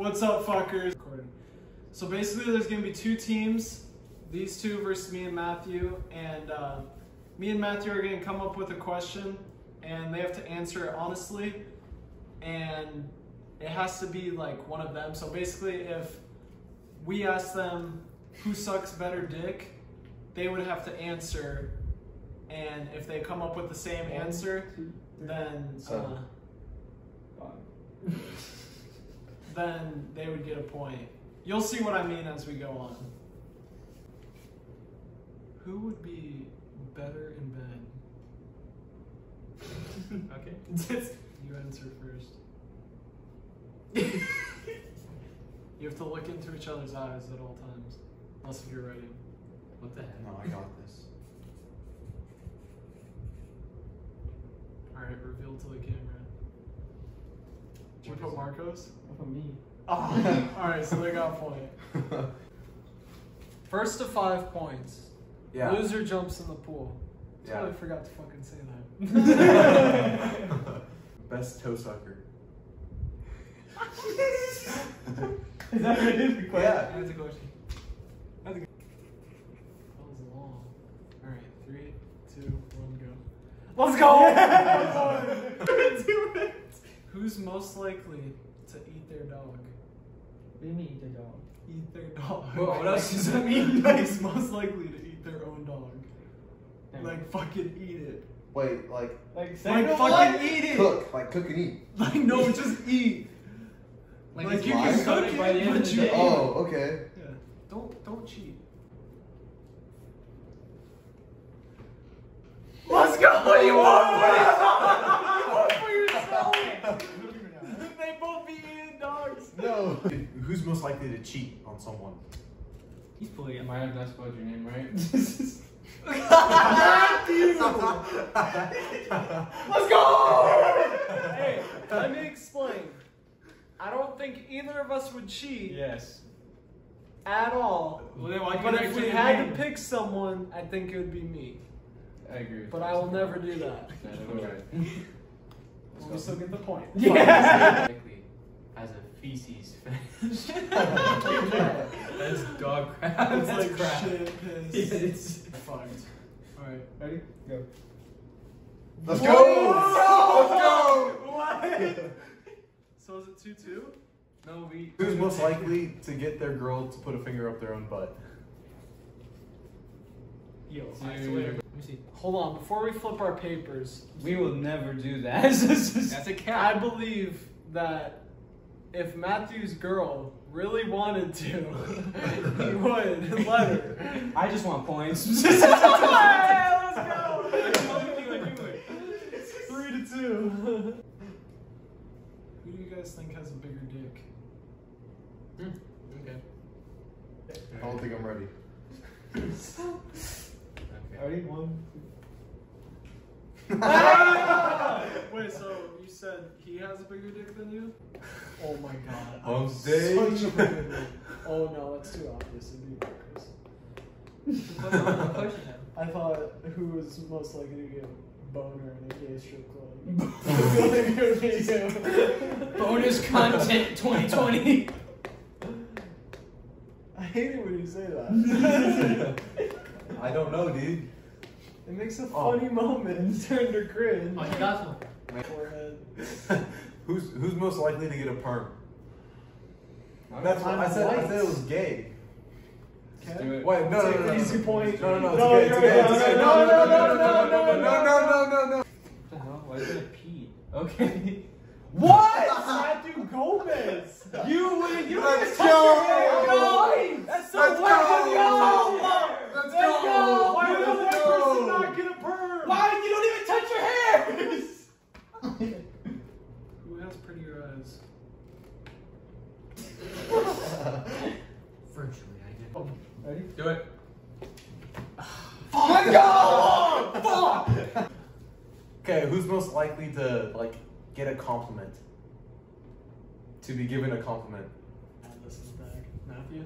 What's up, fuckers? So basically, there's gonna be two teams. These two versus me and Matthew, and uh, me and Matthew are gonna come up with a question, and they have to answer it honestly, and it has to be like one of them. So basically, if we ask them who sucks better dick, they would have to answer, and if they come up with the same answer, then uh. then they would get a point. You'll see what I mean as we go on. Who would be better in bed? Okay. you answer first. you have to look into each other's eyes at all times, unless if you're writing. What the heck? No, I got this. All right, reveal to the camera. Did you put Marcos? For me. Oh, all right, so they got a point. First to five points. yeah. Loser jumps in the pool. Yeah. Totally forgot to fucking say that. Best toe sucker. Is that really the question? Yeah. That's a question. That was long. All right, three, two, one, go. Let's go. Do it. Who's most likely to eat their dog? What do you mean, the dog? Eat their dog. Whoa, what else does that mean? Who's most likely to eat their own dog? Damn. Like fucking eat it. Wait, like like, Like second fucking one? eat it. cook, like cook and eat. Like no, just eat. Like, Like you live? can cook By the it, end of but the you day. Oh, okay. Yeah. Don't don't cheat. Let's go! What do You won! Vote for yourself! they both be eating dogs. No. Who's most likely to cheat on someone? He's fully. Am I have not spelled your name right? Let's go! hey, let me explain. I don't think either of us would cheat yes. at all. Well, then why But if we had to pick, pick someone, I think it would be me. I agree. But. I will never do that. No, no, right. We still get the point. Yeah. As feces fetish. That's dog crap. It's That's like crap. shit, piss. Yeah, it's. Fucked. Alright. Ready? Go. Let's go! Let's go! What? so is it 2 2? No, we. Who's most likely to get their girl to put a finger up their own butt? Yo, Dude. Let me see. Hold on, before we flip our papers, We will never do that. That's a I cat. I believe that if Matthew's girl really wanted to, he would let her. I just want points. Let's go! I told you I knew it. Three to two. Who do you guys think has a bigger dick? Hmm. Okay. I don't think I'm ready. Okay. Ready? One. Wait, so you said he has a bigger dick than you? Oh my god. On I'm stage. Such a big dick. Oh no, that's too obvious. It'd be Marcus. I thought who was most likely to get boner in a gay strip club? I feel like it would be you. Bonus content 2020. I hate it when you say that. I don't know, dude. It makes a Oh. funny moment turn to cringe. Oh, you got one. Forehead. who's who's most likely to get a perm? That's what I said. I said it was gay. Let's do it. Wait, no, no, Take no, no, an easy no. point. No, no, no, No, it's you're gay. It's right. gay. It's gay. No, no, no, no, no, no, no, no, no, no, no. What the hell? Why is it a P? Okay. What? Matthew Gomez. You you Let's touch go! your hair. No, that's so Let's wet. go! Let's Let's go! Why did Let's that go! person not get a perm? Why you don't even touch your hair? Who has prettier eyes? Virtually, I did. Oh, Ready? Do it. Let's go! Fuck! Okay, who's most likely to like get a compliment? To be given a compliment. this is back. Matthew?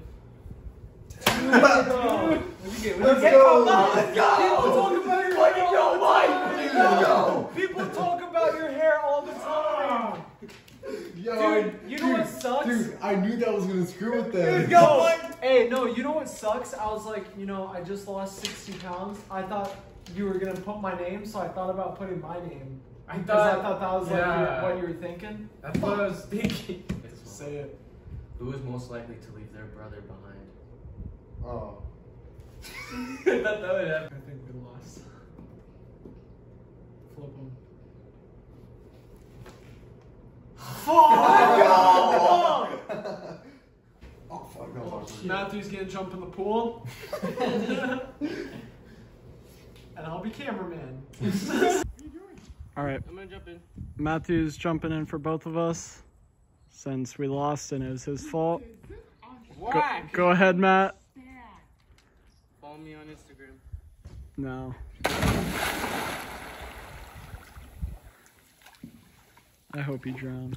Let's go. Let's go! Let's go. People talk about your Fucking hair go, all the Mike! time. Let's go! People talk about your hair all the time. Yo, Dude, you know what sucks? Dude, I knew that was gonna screw with them. No, hey, no, you know what sucks? I was like, you know, I just lost 60 pounds. I thought you were gonna put my name, so I thought about putting my name. I thought, I thought, thought that was yeah. like what you were thinking. that's what I was thinking. Say it. Who is most likely to leave their brother behind? Oh. I thought that would happen. I think we lost. Flip him. Oh fuck no. Matthew's gonna jump in the pool. and I'll be cameraman. All right, I'm gonna jump in. Matthew's jumping in for both of us since we lost and it was his fault. Go, go ahead, Matt. Follow me on Instagram. No. I hope you drown.